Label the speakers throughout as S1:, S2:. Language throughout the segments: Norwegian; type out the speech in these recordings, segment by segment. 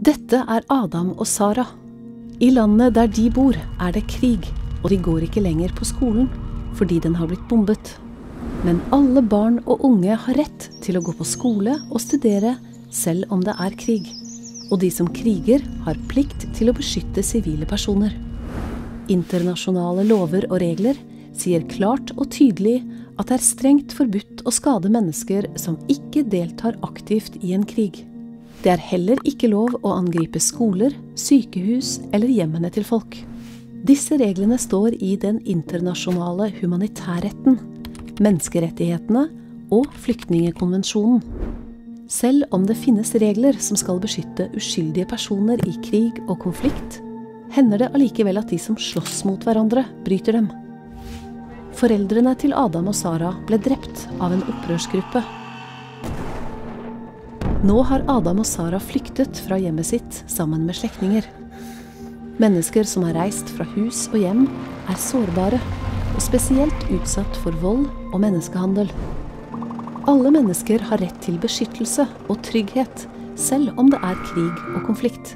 S1: Dette er Adam og Sara. I landet der de bor, er det krig, og de går ikke lenger på skolen fordi den har blitt bombet. Men alle barn og unge har rett til å gå på skole og studere selv om det er krig. Og de som kriger, har plikt til å beskytte sivile personer. Internasjonale lover og regler sier klart og tydelig at det er strengt forbudt å skade mennesker som ikke deltar aktivt i en krig. Det er heller ikke lov å angripe skoler, sykehus eller hjemmene til folk. Disse reglene står i den internasjonale humanitærretten, menneskerettighetene og flyktningekonvensjonen. Selv om det finnes regler som skal beskytte uskyldige personer i krig og konflikt, hender det allikevel at de som slåss mot hverandre, bryter dem. Foreldrene til Adam og Sara ble drept av en opprørsgruppe. Nå har Adam og Sara flyktet fra hjemmet sitt sammen med slektninger. Mennesker som har reist fra hus og hjem, er sårbare, og spesielt utsatt for vold og menneskehandel. Alle mennesker har rett til beskyttelse og trygghet, selv om det er krig og konflikt.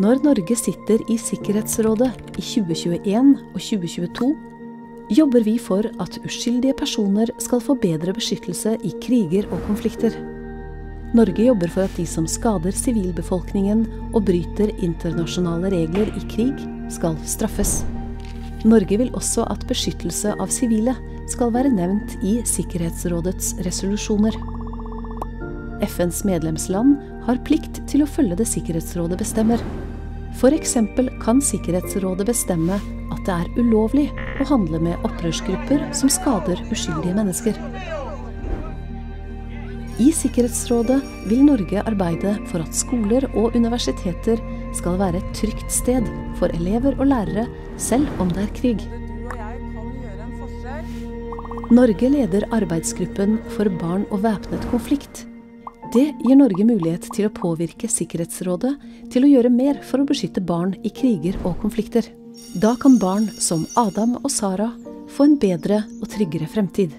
S1: Når Norge sitter i Sikkerhetsrådet i 2021 og 2022, jobber vi for at uskyldige personer skal få bedre beskyttelse i kriger og konflikter. Norge jobber for at de som skader sivilbefolkningen og bryter internasjonale regler i krig, skal straffes. Norge vil også at beskyttelse av sivile skal være nevnt i Sikkerhetsrådets resolusjoner. FNs medlemsland har plikt til å følge det Sikkerhetsrådet bestemmer. F.eks. kan Sikkerhetsrådet bestemme at det er ulovlig å handle med opprørsgrupper som skader uskyldige mennesker. I Sikkerhetsrådet vil Norge arbeide for at skoler og universiteter skal være et trygt sted for elever og lærere, selv om det er krig. Norge leder arbeidsgruppen for barn og væpnet konflikt. Det gir Norge mulighet til å påvirke Sikkerhetsrådet til å gjøre mer for å beskytte barn i kriger og konflikter. Da kan barn som Adam og Sara få en bedre og tryggere fremtid.